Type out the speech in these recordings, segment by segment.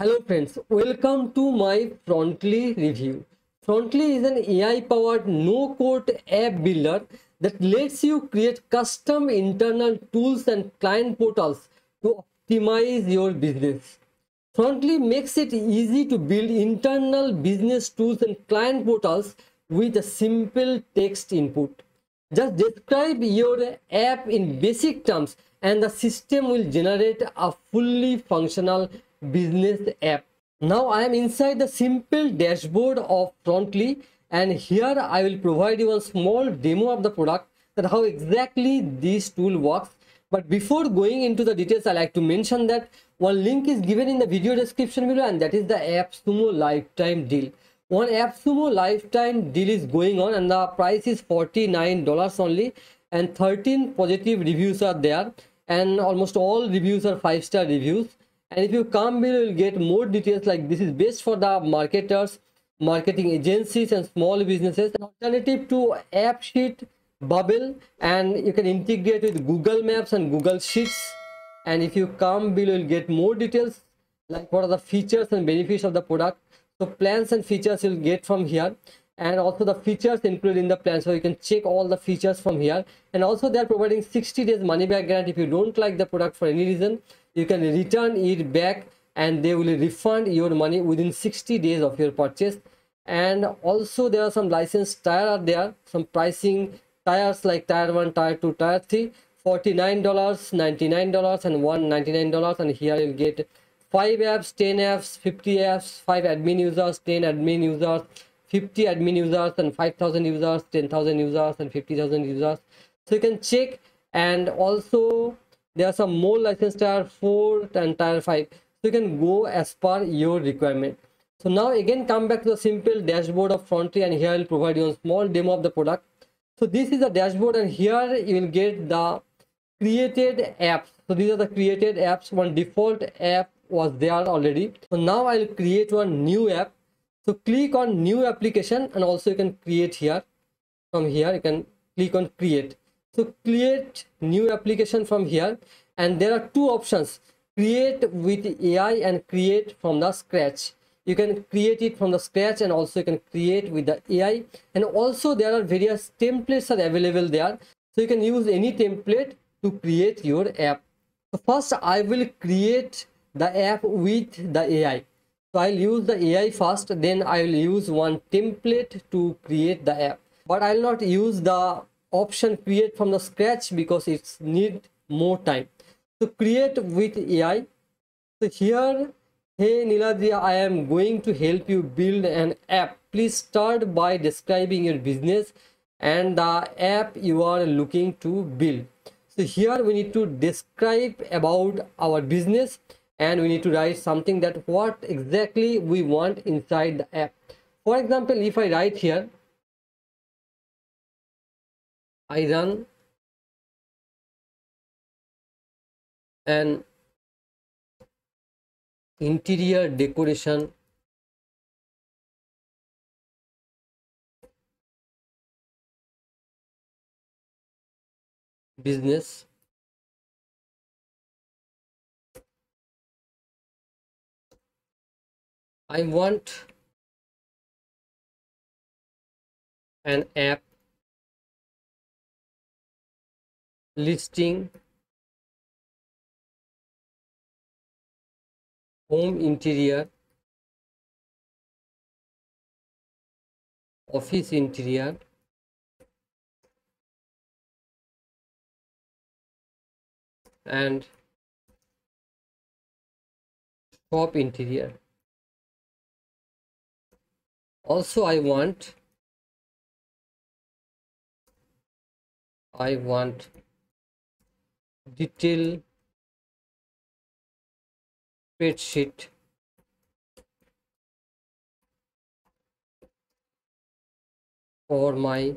Hello friends, welcome to my Frontly review. Frontly is an AI powered no code app builder that lets you create custom internal tools and client portals to optimize your business. Frontly makes it easy to build internal business tools and client portals with a simple text input. Just describe your app in basic terms and the system will generate a fully functional business app. Now I am inside the simple dashboard of Frontly and here I will provide you a small demo of the product that how exactly this tool works. But before going into the details, I like to mention that one link is given in the video description below and that is the AppSumo lifetime deal. One AppSumo lifetime deal is going on and the price is $49 only and 13 positive reviews are there and almost all reviews are five star reviews and if you come below you'll get more details like this is best for the marketers marketing agencies and small businesses. An alternative to AppSheet bubble and you can integrate with google maps and google sheets. And if you come below you'll get more details like what are the features and benefits of the product. So plans and features you'll get from here. And also the features included in the plan so you can check all the features from here. And also they are providing 60 days money back guarantee if you don't like the product for any reason you can return it back and they will refund your money within 60 days of your purchase. And also there are some licensed tire are there some pricing tires like tire 1 tire 2 tire 3 49 dollars 99 dollars and 199 dollars. And here you'll get 5 apps 10 apps 50 apps 5 admin users 10 admin users 50 admin users and 5000 users 10000 users and 50000 users. So you can check and also there are some more license tier 4 and tire 5 so you can go as per your requirement. So now again come back to the simple dashboard of Frontly and here i'll provide you a small demo of the product. So this is the dashboard and here you will get the created apps. So these are the created apps. One default app was there already. So now i'll create one new app. So click on new application and also you can create here. From here you can click on create so create new application from here. And there are two options. Create with ai and create from the scratch. You can create it from the scratch and also you can create with the ai and also there are various templates are available there. So you can use any template to create your app. So first i will create the app with the ai so i'll use the ai first then i will use one template to create the app. But i'll not use the option create from the scratch because it's need more time. To so create with ai so here hey niladria i am going to help you build an app. Please start by describing your business and the app you are looking to build. So here we need to describe about our business and we need to write something that what exactly we want inside the app. For example if i write here i run an interior decoration business. I want an app listing home interior office interior and shop interior. Also i want i want detail spreadsheet. For my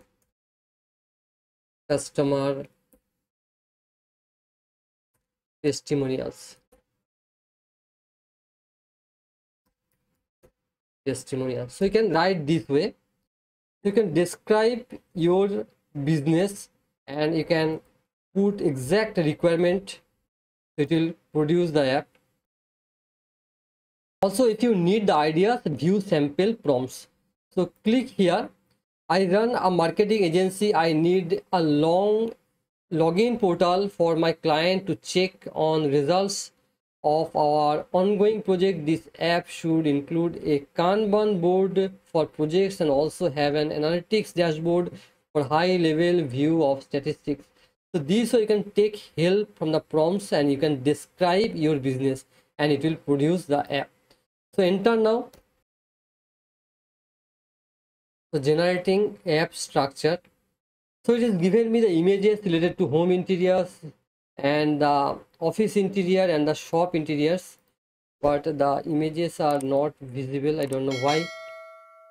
customer testimonials. Testimonial so you can write this way. You can describe your business and you can put exact requirement it will produce the app. Also if you need the ideas view sample prompts. So click here. I run a marketing agency. I need a long login portal for my client to check on results of our ongoing project. This app should include a kanban board for projects and also have an analytics dashboard for high level view of statistics so these so you can take help from the prompts and you can describe your business and it will produce the app. So enter now. So generating app structure. So it is given me the images related to home interiors and the office interior and the shop interiors but the images are not visible. I don't know why.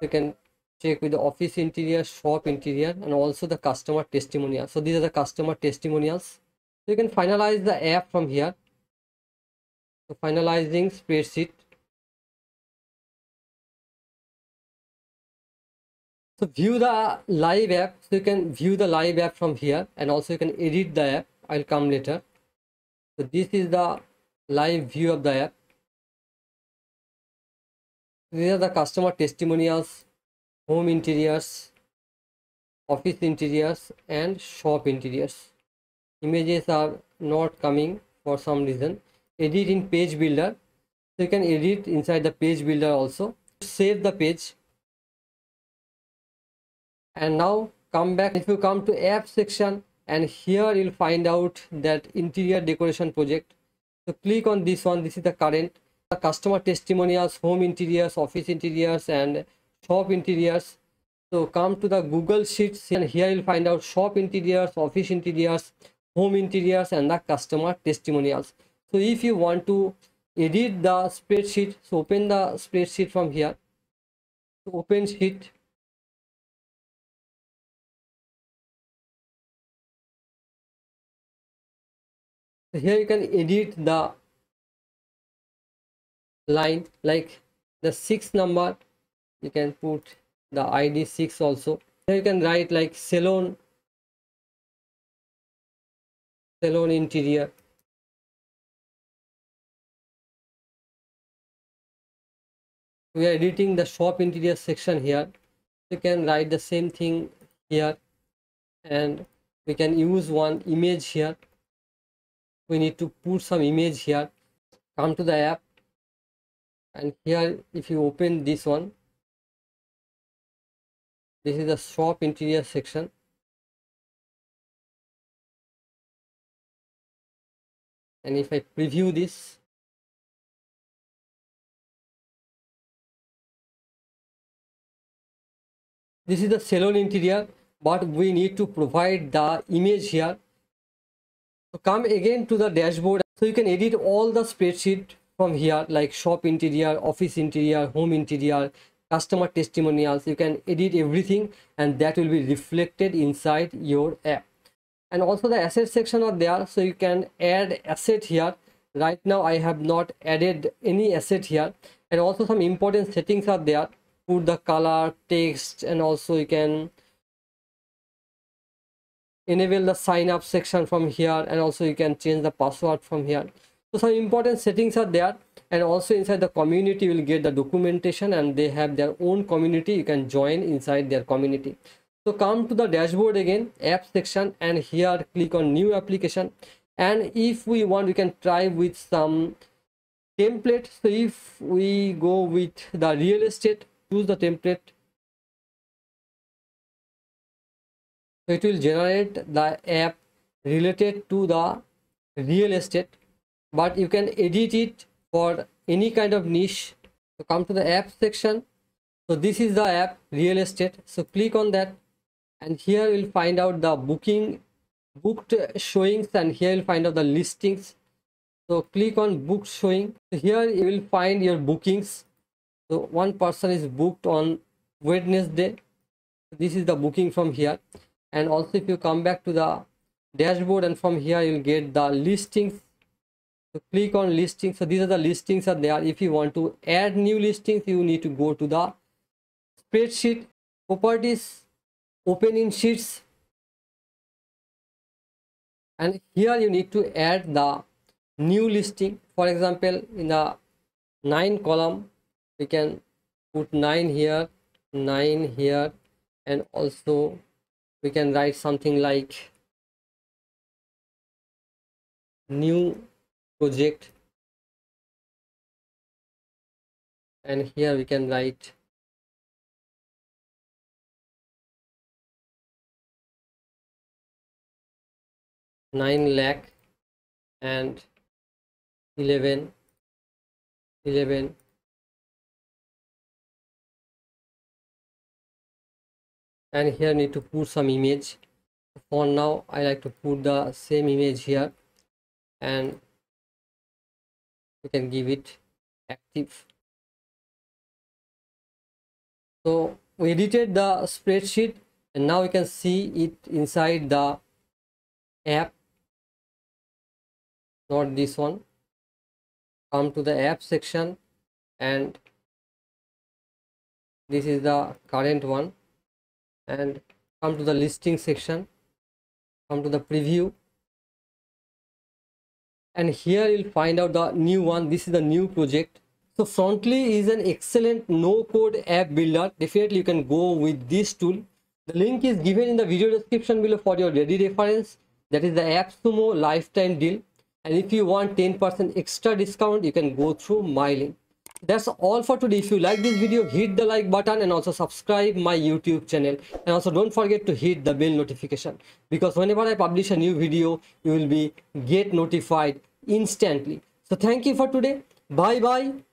You can check with the office interior shop interior and also the customer testimonial. So these are the customer testimonials. So you can finalize the app from here. So finalizing spreadsheet. So view the live app. So you can view the live app from here and also you can edit the app. I'll come later. So this is the live view of the app. These are the customer testimonials home interiors office interiors and shop interiors. Images are not coming for some reason. Edit in page builder. So you can edit inside the page builder also. Save the page. And now come back. If you come to app section and here you'll find out that interior decoration project. So click on this one. This is the current. The customer testimonials home interiors office interiors and shop interiors. So come to the google sheets and here you'll find out shop interiors office interiors home interiors and the customer testimonials. So if you want to edit the spreadsheet so open the spreadsheet from here. So open sheet. So here you can edit the line like the six number you can put the id 6 also. You can write like salon salon interior. We are editing the shop interior section here. You can write the same thing here. And we can use one image here. We need to put some image here. Come to the app. And here if you open this one this is the shop interior section. And if I preview this this is the salon interior but we need to provide the image here. So come again to the dashboard. So you can edit all the spreadsheet from here like shop interior office interior home interior customer testimonials. You can edit everything and that will be reflected inside your app. And also the asset section are there so you can add asset here. Right now i have not added any asset here. And also some important settings are there. Put the color text and also you can enable the sign up section from here. And also you can change the password from here so some important settings are there and also inside the community you will get the documentation and they have their own community. You can join inside their community. So come to the dashboard again app section and here click on new application. And if we want we can try with some template. So if we go with the real estate choose the template. So it will generate the app related to the real estate but you can edit it for any kind of niche. So come to the app section. So this is the app real estate. So click on that. And here you'll find out the booking booked showings and here you'll find out the listings. So click on book showing. So here you will find your bookings. So one person is booked on wednesday. This is the booking from here. And also if you come back to the dashboard and from here you'll get the listings so click on listings. So these are the listings are there. If you want to add new listings you need to go to the spreadsheet properties open in sheets. And here you need to add the new listing. For example in the nine column we can put nine here nine here and also we can write something like new project. And here we can write nine lakh and 11 11 and here need to put some image. For now i like to put the same image here. And we can give it active. So we edited the spreadsheet and now we can see it inside the app. Not this one. Come to the app section and this is the current one. And come to the listing section. Come to the preview and here you'll find out the new one. This is the new project. So frontly is an excellent no code app builder. Definitely you can go with this tool. The link is given in the video description below for your ready reference. That is the appsumo lifetime deal. And if you want 10% extra discount you can go through my link that's all for today. If you like this video hit the like button and also subscribe my youtube channel. And also don't forget to hit the bell notification because whenever i publish a new video you will be get notified instantly. So thank you for today. Bye bye